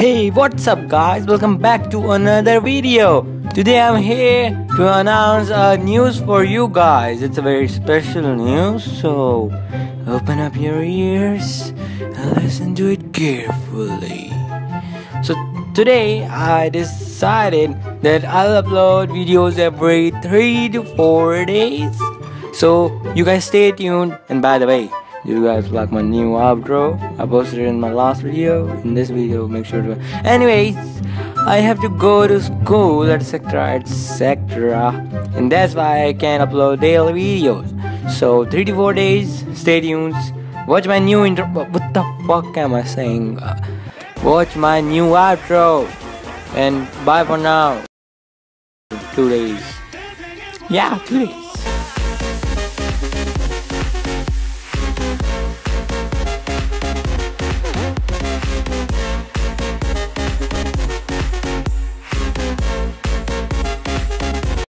Hey, what's up, guys? Welcome back to another video. Today I'm here to announce a news for you guys. It's a very special news, so open up your ears and listen to it carefully. So today I decided that I'll upload videos every three to four days. So you guys stay tuned. And by the way, you guys like my new outro? I posted it in my last video. In this video make sure to anyways i have to go to school. Etc etc and that's why i can't upload daily videos. So three to four days stay tuned. Watch my new intro. What the fuck am i saying? Uh, watch my new outro. And bye for now. Two days. Yeah two days